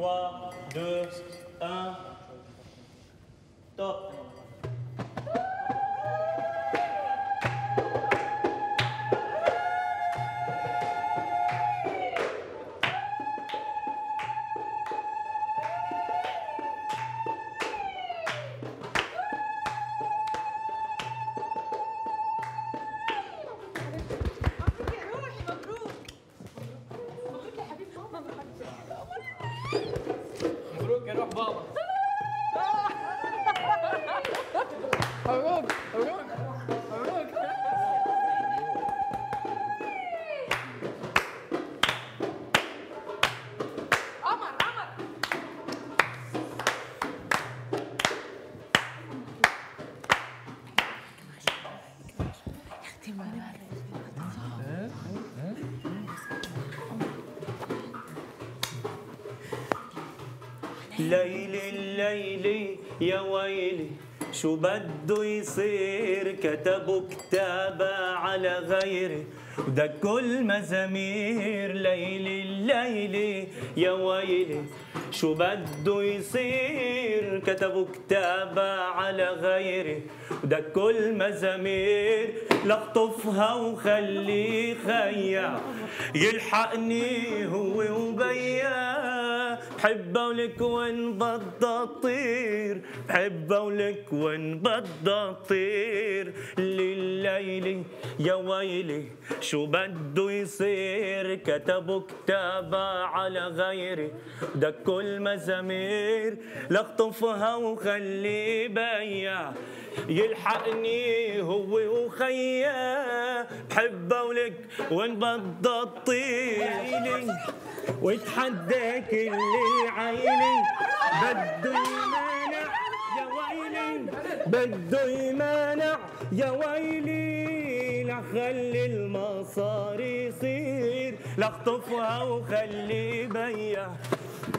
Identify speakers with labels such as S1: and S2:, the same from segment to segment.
S1: 3, 2, 1. Top. ليلي الليلي يا ويلي شو بده يصير؟ كتبوا كتابة على غيري وده كل مزامير. ليلي الليلي يا ويلي شو بده يصير؟ كتبوا كتابة على غيري. وده كل مزامير. لخطفها وخليه خيا. يلحقني هو وبيا. بحبها ولك وين بدها تطير بحبها ولك وين بدها تطير لليلي يا ويلي شو بده يصير؟ كتبوا كتابة على غيري ده كل مزامير. لخطفها وخلي بيا يلحقني هو وخيا. بحبها ولك وين بدها تطير ويتحدى كل العيلي بده يمانع يا ويلي. بده يمانع يا ويلي. لخلي المصاري يصير. لخطفها وخلي بيا.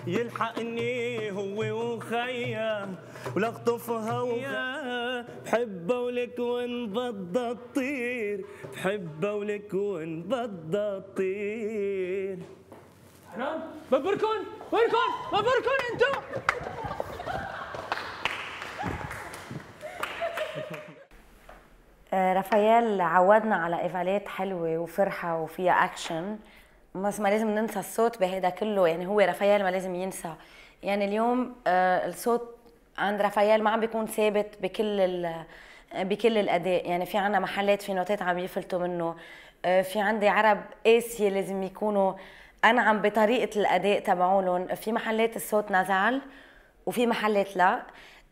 S1: يلحقني هو وخيا. ولخطفها ويا بحبها ولك وين بدها تطير بحبها ولك وين بدها تطير
S2: حرام مبروكون وينكم مبروكون أنتم
S3: آه، رافائيل عودنا على ايفالات حلوة وفرحة وفيها أكشن. بس ما لازم ننسى الصوت بهذا كله يعني هو رافائيل ما لازم ينسى. يعني اليوم آه، الصوت عند رافائيل ما عم بيكون ثابت بكل بكل الأداء. يعني في عنا محلات في نوتات عم يفلتوا منه. آه، في عندي عرب قاسيه لازم يكونوا انعم بطريقة الأداء تبعولن في محلات الصوت نزل وفي محلات لا.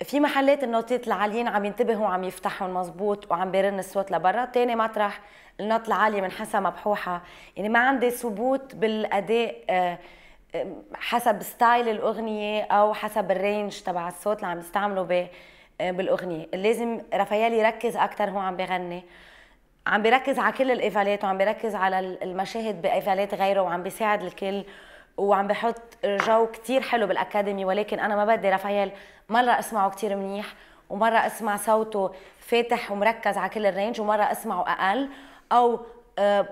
S3: في محلات النوتات العاليين عم ينتبهوا وعم يفتحوا مزبوط وعم بيرن الصوت لبرا. تاني مطرح النوت العالية من حسب مبحوحة. يعني ما عندي ثبوت بالأداء آه، آه، حسب style الأغنية أو حسب ال range تبع الصوت اللي عم يستعملوا آه، بالأغنية. لازم رافائيل يركز أكتر هو عم بيغني عم بيركز على كل ال éval ات وعم بيركز على المشاهد ب éval ات غيره وعم بيساعد الكل وعم بحط جو كتير حلو بالأكاديمي. ولكن أنا ما بدي رافائيل مرة أسمعه كتير منيح ومرة أسمع صوته فاتح ومركز على كل ال range ومرة أسمعه أقل أو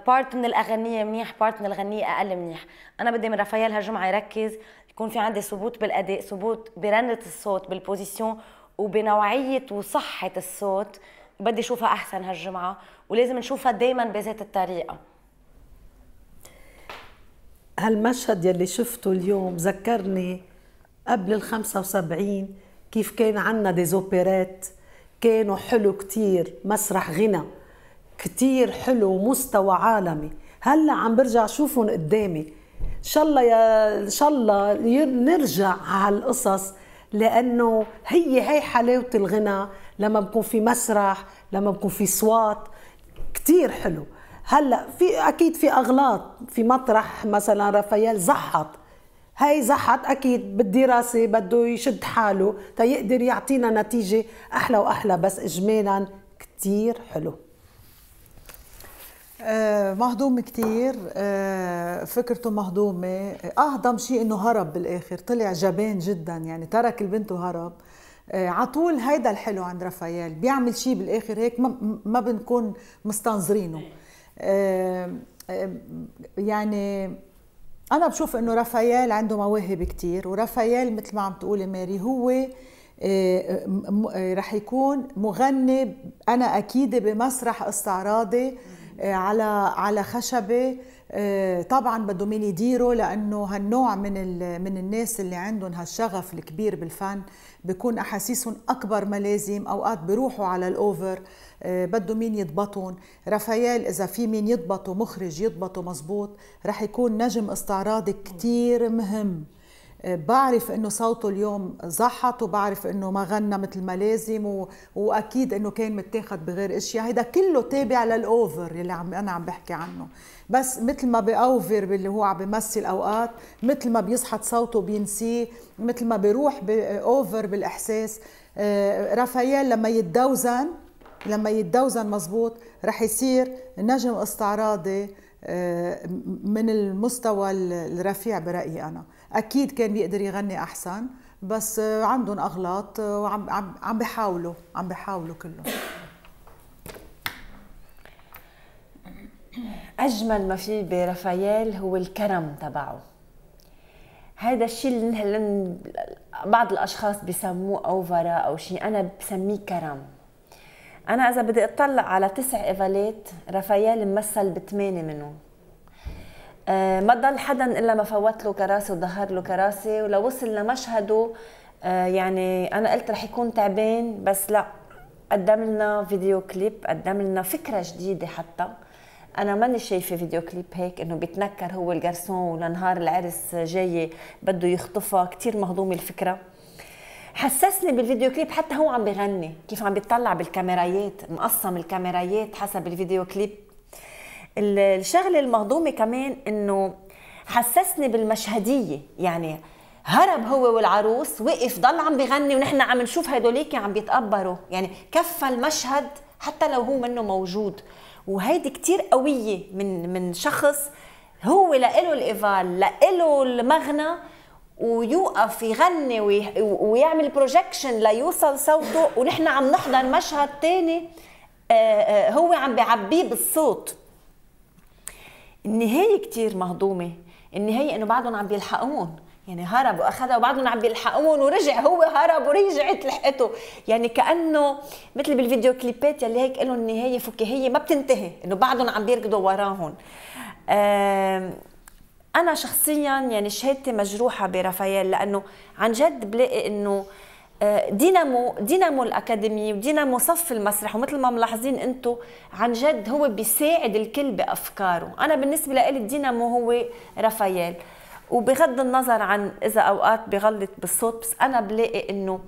S3: part من الأغنية منيح part من الغنية أقل منيح. أنا بدي من رافائيل هالجمعة يركز يكون في عندي ثبوت بالأداء ثبوت برنة الصوت بال position وبنوعية وصحة الصوت بدي أشوفها أحسن هالجمعة ولازم نشوفها دائما بذات الطريقة.
S4: هالمشهد يلي شفته اليوم ذكرني قبل ال 75 كيف كان عنا des opérettes كانوا حلو كتير مسرح غنى. كتير حلو ومستوى عالمي. هلأ عم برجع شوفهم قدامي. إن شاء الله يا إن شاء الله نرجع على هالقصص لأنه هي هي حلاوة الغنى. لما بكون في مسرح لما بكون في صوات كتير حلو. هلأ في أكيد في أغلاط في مطرح مثلا رافائيل زحط. هاي زحط أكيد بالدراسة بده يشد حاله تيقدر يعطينا نتيجة أحلى وأحلى بس اجمالا كتير حلو.
S5: آه، مهضوم كتير. آه، فكرته مهضومة. أهضم شيء إنه هرب بالآخر طلع جبان جدا يعني ترك البنت وهرب. آه، عطول هيدا الحلو عند رافائيل. بيعمل شيء بالآخر هيك ما, بنكون مستنظرينه. آه، آه، يعني أنا بشوف إنه رافائيل عنده مواهب كتير ورافائيل مثل ما عم تقولي ماري هو آه، آه، رح يكون مغني أنا أكيد بمسرح استعراضي آه، على على خشبة. آه، طبعا بده مين يديره لأنه هالنوع من من الناس اللي عندهم هالشغف الكبير بالفن بيكون أحاسيسهم أكبر ما لازم أوقات بيروحوا على الأوفر آه، بده مين يضبطهم. رافائيل إذا في مين يضبطه مخرج يضبطه مزبوط رح يكون نجم استعراضي كتير مهم. آه، بعرف إنه صوته اليوم زحط وبعرف إنه ما غنى مثل ما لازم و... وأكيد إنه كان متاخد بغير إشياء. هيدا كله تابع للأوفر اللي عم أنا عم بحكي عنه. بس مثل ما بأوفر باللي هو عم بيمثل أوقات مثل ما بيسحط صوته بينسيه مثل ما بيروح بأوفر بالإحساس آه، رافائيل لما يتدوزن لما يتدوزن مزبوط رح يصير نجم استعراضي آه، من المستوى الرفيع برأيي أنا. أكيد كان بيقدر يغني أحسن بس عندهم أغلاط آه، وعم عم بيحاولوا عم بيحاولوا كلهم.
S6: أجمل ما فيه برافائيل هو الكرم تبعه. هذا الشيء اللي بعض الأشخاص بسموه أوفرا أو شيء أنا بسميه كرم. أنا إذا بدي أطلع على تسع éval ات رافائيل ممثل بثمانية منهم. ما ضل حدا إلا ما فوت له كراسي وظهر له كراسي ولو وصل لمشهده آه، يعني أنا قلت رح يكون تعبان بس لا. قدم لنا فيديو كليب قدم لنا فكرة جديدة حتى. أنا ماني شايفة فيديو كليب هيك إنه بيتنكر هو الجرسون ولنهار العرس جاي بده يخطفها. كثير مهضومه الفكرة. حسسني بالفيديو كليب حتى هو عم بغني كيف عم بيطلع بالكاميرايات مقسم الكاميرايات حسب الفيديو كليب. الشغله المهضومه كمان إنه حسسني بالمشهدية. يعني هرب هو والعروس وقف ضل عم بغني ونحن عم نشوف هدوليك عم بيتقبروا. يعني كفى المشهد حتى لو هو منه موجود. وهيدي كتير قوية من من شخص هو لإله الإيفال لإله المغنى ويوقف يغني وي- ويعمل projection ليوصل صوته. ونحن عم نحضر مشهد تاني آه، آه، هو عم بيعبيه بالصوت. النهاية كتير مهضومة. النهاية إنه بعدهم عم بيلحقون. يعني هرب وأخذها وبعدهم عم بيلحقون ورجع هو هرب ورجعت لحقته. يعني كأنه مثل بالفيديو كليبات يلي هيك لهم النهايه فكاهية ما بتنتهي. إنه بعدهم عم بيركضوا وراهم. أنا شخصيا يعني شهادتي مجروحة برافائيل لأنه عن جد بلاقي إنه دينامو دينامو الأكاديمي ودينامو صف المسرح ومثل ما ملاحظين أنتم عن جد هو بيساعد الكل بأفكاره. أنا بالنسبة لي الدينامو هو رافائيل. وبغض النظر عن إذا أوقات بغلط بالصوت بس أنا بلاقي إنه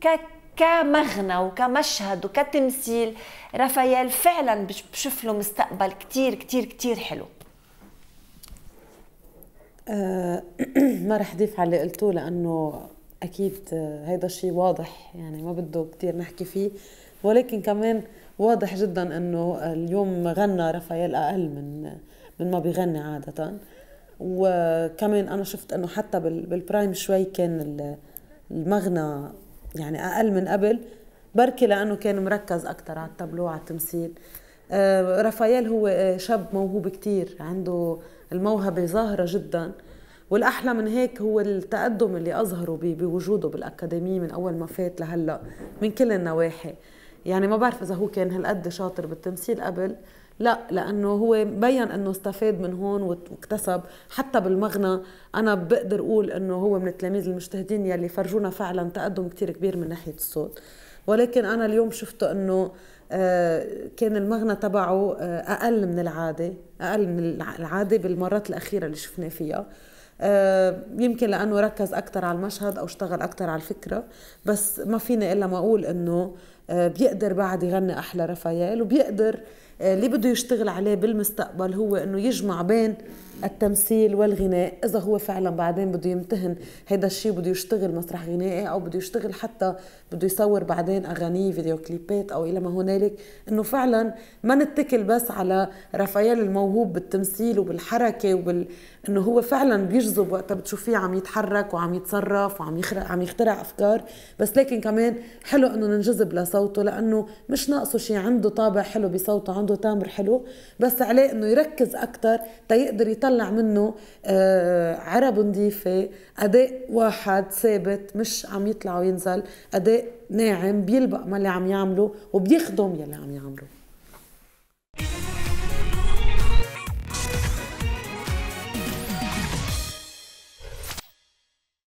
S6: ك كمغنى وكمشهد وكتمثيل رافائيل فعلا بش- بشوف له مستقبل كتير كتير كتير حلو.
S7: آه، ما رح ضيف على اللي قلتوه لأنه أكيد آه، هيدا الشيء واضح يعني ما بده كتير نحكي فيه. ولكن كمان واضح جدا إنه اليوم غنى رافائيل أقل من من ما بيغني عادة. وكمان أنا شفت إنه حتى بال- بالبرايم شوي كان ال- المغنى يعني أقل من قبل بركي لأنه كان مركز أكثر على التابلو على التمثيل. آه، رافائيل هو آه، شاب موهوب كتير عنده الموهبة ظاهرة جدا. والأحلى من هيك هو التقدم اللي أظهره ب- بوجوده بالأكاديمية من أول ما فات لهلأ من كل النواحي. يعني ما بعرف إذا هو كان هالقد شاطر بالتمثيل قبل لا لأنه هو بين أنه استفاد من هون واكتسب. حتى بالمغنى أنا بقدر أقول أنه هو من التلاميذ المجتهدين يلي فرجونا فعلا تقدم كتير كبير من ناحية الصوت. ولكن أنا اليوم شفته أنه آه، كان المغنى تبعه آه، أقل من العادة أقل من الع- العادة بالمرات الأخيرة اللي شفناه فيها. يمكن لأنه ركز أكثر على المشهد أو اشتغل أكثر على الفكرة بس ما فيني إلا ما أقول إنه آه، بيقدر بعد يغني أحلى رافائيل وبيقدر آه، اللي بده يشتغل عليه بالمستقبل هو إنه يجمع بين التمثيل والغناء. إذا هو فعلا بعدين بده يمتهن هيدا الشيء بده يشتغل مسرح غنائي أو بده يشتغل حتى بده يصور بعدين اغاني فيديو كليبات أو إلى ما هنالك. إنه فعلا ما نتكل بس على رافائيل الموهوب بالتمثيل وبالحركة وبال إنه هو فعلا بيجذب وقتها بتشوفيه عم يتحرك وعم يتصرف وعم يخرق عم يخترع أفكار. بس لكن كمان حلو إنه ننجذب لصوت لصوته لأنه مش ناقصه شيء عنده طابع حلو بصوته عنده تامر حلو بس عليه إنه يركز أكثر تيقدر يطلع منه آه عرب نظيفة أداء واحد ثابت مش عم يطلع وينزل أداء ناعم بيلبق ما اللي عم يعمله وبيخدم يلي عم يعمله.